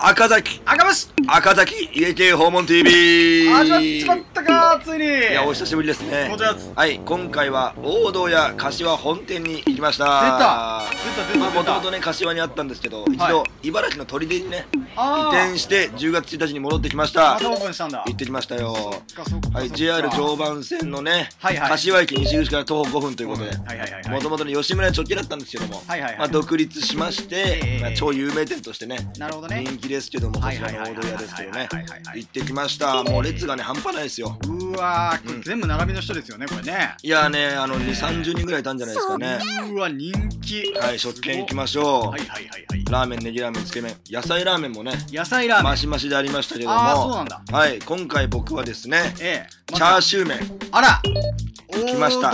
赤崎。赤星赤崎家系訪問 TV 始まっちまったかついに。いやお久しぶりですね。はい今回は大道や柏本店に行きました。出た。出た出たもともとね柏にあったんですけど一はい。度茨城の砦にね移あ転して10月1日に戻ってきました。行ってきましたよ。はい JR 常磐線のねはいはい。柏駅西口から徒歩5分ということでもともとの吉村屋直系だったんですけどもはいはいはい。まあ独立しましてええまあ超有名店としてねなるほどね。人気ですけどもこちらの大道屋ですけどね行ってきました。もう列がね半端ないですよ。うわーこれ全部並びの人ですよねこれね。いやーねあの2 3 0人ぐらいいたんじゃないですかね。うわ人気。はい食券行きましょう。はいはいはいはい。ラーメンネギラーメンつけ麺。野菜ラーメンもね野菜ラーメン。マシマシでありましたけども。あーそうなんだ。はい今回僕はですねええチャーシュー麺。あら。来ました。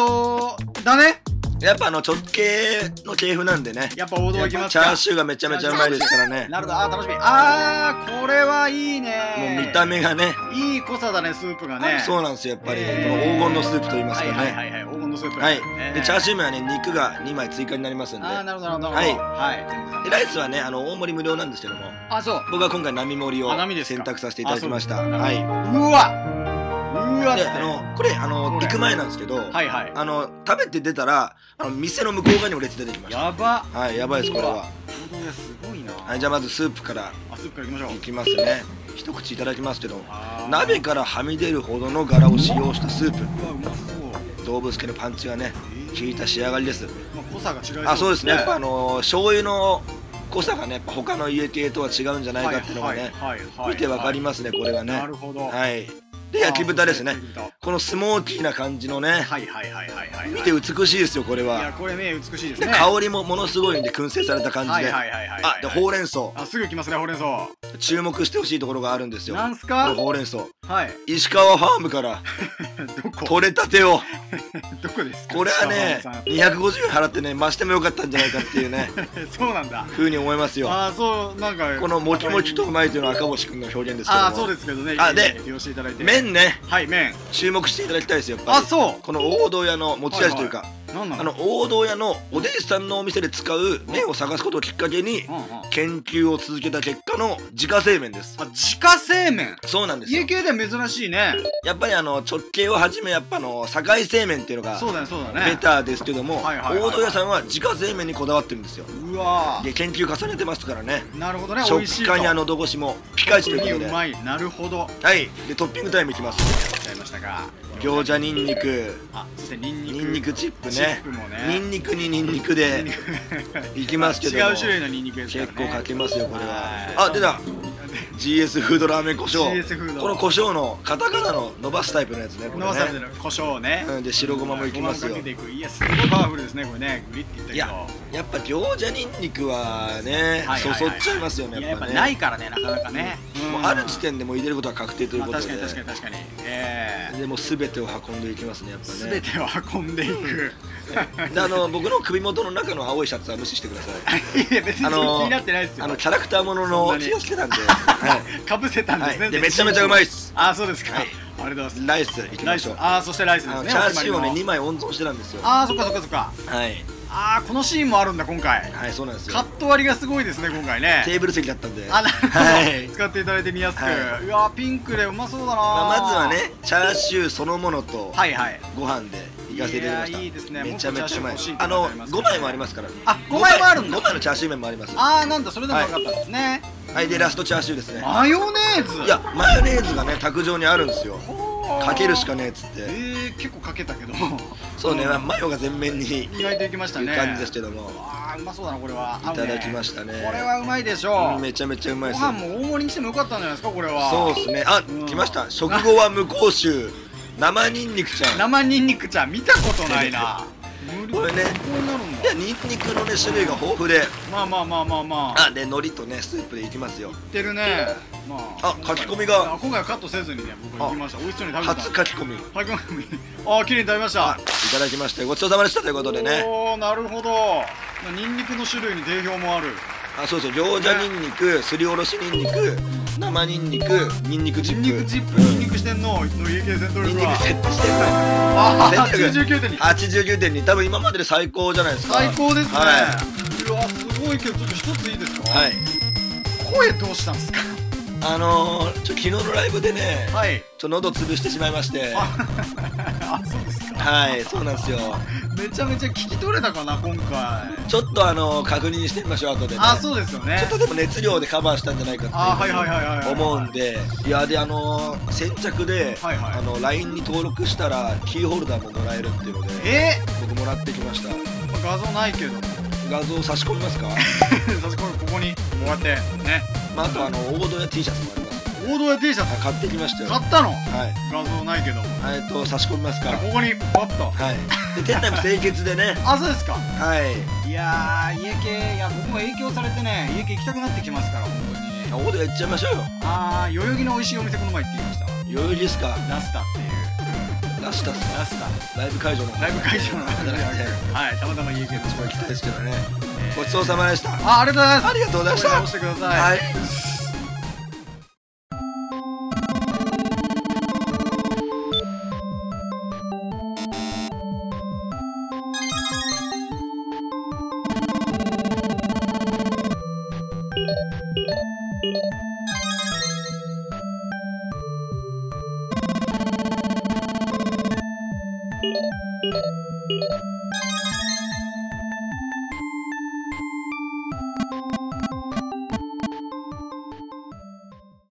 だねやっぱあの直系の系譜なんでね。やっぱ王道いきますチャーシューがめちゃめちゃうまいですからね。なるほど。あー楽しみ。あーこれはいいね。もう見た目がね。いい濃さだねスープがね。そうなんですよやっぱり。こえーの黄金のスープといいますかはいはいねはいはい黄金のスープはい。えでチャーシュー麺はね肉が2枚追加になりますんで。あーなるほどなるほど。はい。はい。でライスはねあの大盛り無料なんですけどもあそう。僕は今回並盛りを選択させていただきました。はい。うわうわであのこれあの行く前なんですけどはいはい。あの食べて出たらあの店の向こう側にも列出てきましたやば。はいやばいですこれは。すごいな。はいじゃあまずスープから。あスープからいきましょう。いきますね。一口いただきますけど鍋からはみ出るほどの柄を使用したスープ。うまそう。動物系のパンチがね効いた仕上がりです。まあ濃さが違いそう。あそうですね。やっぱあの醤油の濃さがね他の家系とは違うんじゃないかっていうのがね見てわかりますねこれはね。なるほど。はい。で焼き豚ですね。このスモーキーな感じのね。はいはいはいはいはい見て美しいですよこれいやはこれね美しいですでね香りもものすごいんで燻製された感じで。はいはいはいはいあでほうれん草。あすぐ来ますねほうれん草。注目してほしいところがあるんですよ。なんすかほうれん草。はい。石川ファームから。どこ？取れたてを。どこですか？これはね石川さん。250円払ってね増してもよかったんじゃないかっていうね。そうなんだ。ふうに思いますよ。ああそうなんかこのもちもちとうまいというのは赤星君の表現ですけども。ああそうですけどね。あで利用していただいて。麺ね。はい麺。注目していただきたいですよやっぱり。あそう。この大道屋の持ち味というか、なんなのあの大道屋のお弟子さんのお店で使う麺を探すことをきっかけに研究を続けた結果の自家製麺です。あ自家製麺？そうなんですよ。家系では珍しいね。やっぱりあの直系をはじめやっぱあの堺製麺っていうのがそうだねそうだね。ベターですけどもはいはいはいはい。大道屋さんは自家製麺にこだわってるんですよ。うわで研究重ねてますからね。ーなるほどね美食感や喉越しもピカイチということで。うまい。なるほど。はい。でトッピングタイムいきますいましたか餃子ニンニク。あそしてニンニク。ニンニクチップチねップもね。ニンニクにニンニクで。いきますけども。違う種類のニンニクですね。結構かけますよこれは。はい。あ出た GS フードラーメン胡椒。GS フード。この胡椒のカタカナの伸ばすタイプのやつねこれ伸ばされてねる胡椒ね。うんで白ごまもいきますよ。いく。いやすごいパワフルですねこれね。グリっていったけど。いややっぱ餃子ニンニクはねはいはいはい。そそっちゃいますよねいややっぱねないからねなかなかね。もうある時点でもう入れることは確定ということで。まあ確かに確かに確かに。ええ。でもう全てを運んでいきますねやっぱね。全てを運んでいくであの僕の首元の中の青いシャツは無視してください。いや別にあの気になってないですよ。あのキャラクターものの気がしてたんで、はいかぶせたんですねはい。でめちゃめちゃうまいっす。あそうですか。あはい。りがとうございます。ライスいきましょう。ス。あーそしてライスですね。チャーシューをね2お決まりの。枚温存してたんですよ。あーそっかそっかそっか。はい。あーこのシーンもあるんだ今回。はいそうなんですよ。カット割りがすごいですね今回ね。テーブル席だったんで。あなるほど、はい。使っていただいて見やすく、はい。うわピンクでうまそうだな、まあ、まずはねチャーシューそのものとはいはい。ご飯でいかせていただきました。いやいいですね。めちゃめちゃうまい。あの書いてあります。ね5枚もありますから。あ5枚もあるんだ。5枚のチャーシュー麺もあります。ああなんだそれでも分かったんですね、はいでラストチャーシューですね。マヨネーズ？いやマヨネーズがね卓上にあるんですよ。かけるしかねえっつって。えー、結構かけたけど。そうねんマヨが全面に意外といきましたね。感じですけども。あーうまそうだなこれは。いただきましたね。これはうまいでしょう、めちゃめちゃうまいごですよ。飯も大盛りにしてもよかったんじゃないですかこれは。そうですね。あうん。来ました。食後は無口臭生ニンニクちゃん。生ニンニクちゃん見たことないな。これね。いだ。やニンニクのね種類が豊富で。まあまあまあまあまあ。あで海苔とねスープでいきますよ。いってるね。まあ。あ書き込みが。あ今回はカットせずにね僕は行きました。美味しそうに食べてた初書き込み。はい書き込み。あー綺麗に食べました。あい。ただきましてごちそうさまでしたということでね。おおなるほど。ニンニクの種類に定評もあるあそうそう餃子ニンニクすりおろしニンニク生ニンニクニンニクチップ。ニンニクチップニンニクしてんのの家系戦闘ニンニ力はクセットしてるからああ戦力89点に。89点に。多分今までで最高じゃないですか。最高ですね、はうわすごいけどちょっと一ついいですか？い、はい、こ声どうしたんですか？あのー、ちょ昨日のライブでね、はい。ちょ喉潰してしまいまして。ああそうですか。はいそうなんですよ。めちゃめちゃ聞き取れたかな今回。ちょっとあのー確認してみましょう後でね。あそうですよね。ちょっとでも熱量でカバーしたんじゃないかって思うんで。いやであのー先着で、はいはい。あの LINE に登録したらキーホルダーももらえるっていうのでえ？僕もらってきました。画像ないけど画像差し込みますか、私これここに。こうやってね。まあ、あとあの王道や T シャツもあります。王道や T シャツ？あ買ってきましたよ。買ったの？はい。画像ないけど。えっと差し込みますか。ここにパッと。はい。で店内も清潔でね。あそうですか。はい。いやー家系いや僕も影響されてね家系行きたくなってきますから本当に。王道やっちゃいましょうよ。あー代々木の美味しいお店この前行ってきました。わ代々木ですか？ラスタっていうラスタっすかラスタライブ会場の。ライブ会場の。じゃなくてはいたまたま家系の一番行きたいですけどね。えーごちそうさまでした。あありがとうございますありがとうございました。押してください。はい「